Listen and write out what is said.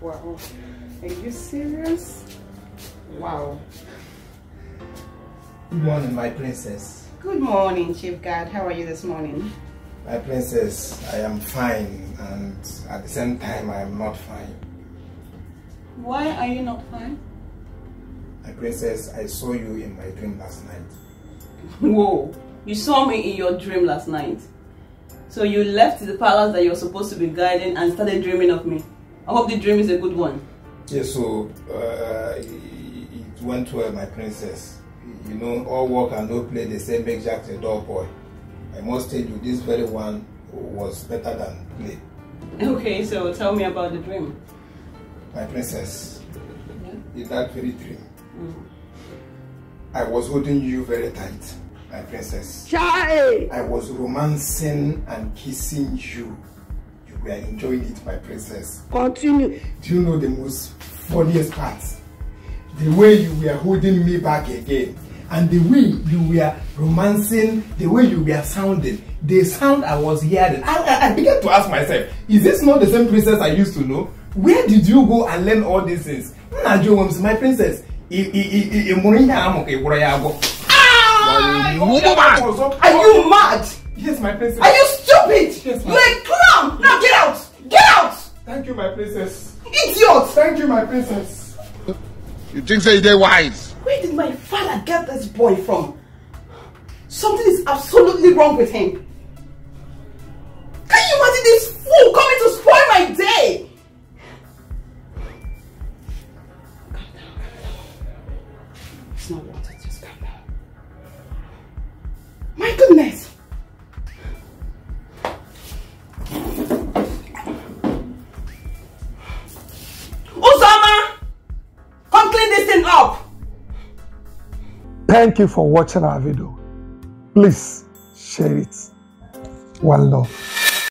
Wow. Are you serious? Wow. Good morning, my princess. Good morning, Chief Guard. How are you this morning? My princess, I am fine and at the same time I am not fine. Why are you not fine? My princess, I saw you in my dream last night. Whoa, you saw me in your dream last night. So you left the palace that you're supposed to be guiding and started dreaming of me. I hope the dream is a good one. Yes, so uh, it went well, my princess. You know, all work and no play, they say make Jack a dog boy. I must tell you, this very one was better than play. Okay, so tell me about the dream. My princess, Yeah. in that very dream, Mm. I was holding you very tight, my princess. Chai! I was romancing and kissing you. You were enjoying it, my princess. Continue. Do you know the most funniest part? The way you were holding me back again, and the way you were romancing, the way you were sounding, the sound I was hearing. I, I, I began to ask myself, is this not the same princess I used to know? Where did you go and learn all these things? My princess. Ah! Are you mad? Yes, my princess. Are you stupid? Yes, ma'am. You're a clown! Now get out! Get out! Thank you, my princess. Idiot! Thank you, my princess. You think say they wise? Where did my father get this boy from? Something is absolutely wrong with him. Can you imagine this fool coming to spoil my day? Calm down. It's not worth it. Just calm down. My goodness. Up! Thank you for watching our video. Please share it. One love.